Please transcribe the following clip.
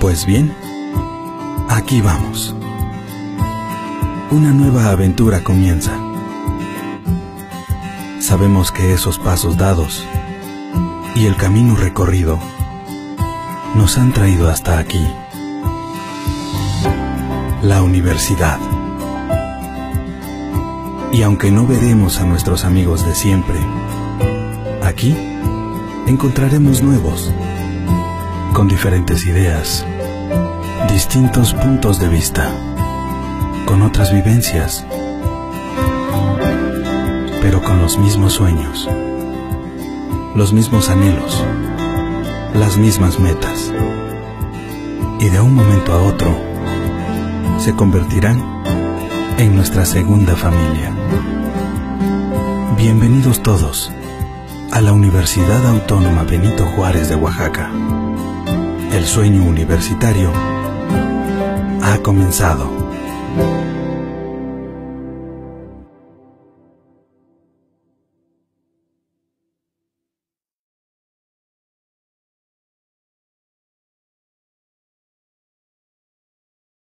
Pues bien, aquí vamos. Una nueva aventura comienza. Sabemos que esos pasos dados y el camino recorrido nos han traído hasta aquí. La universidad. Y aunque no veremos a nuestros amigos de siempre, aquí encontraremos nuevos, con diferentes ideas, distintos puntos de vista, con otras vivencias, pero con los mismos sueños, los mismos anhelos, las mismas metas. Y de un momento a otro, se convertirán en nuestra segunda familia. Bienvenidos todos a la Universidad Autónoma Benito Juárez de Oaxaca. El sueño universitario ha comenzado.